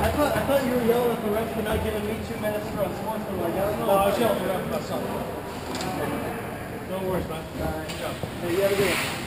I thought I thought you were yelling at the ref for not giving me two minutes for a sports like I don't know. No, I was yelling at the ref about something. No worries, man. Hey, you have a good one.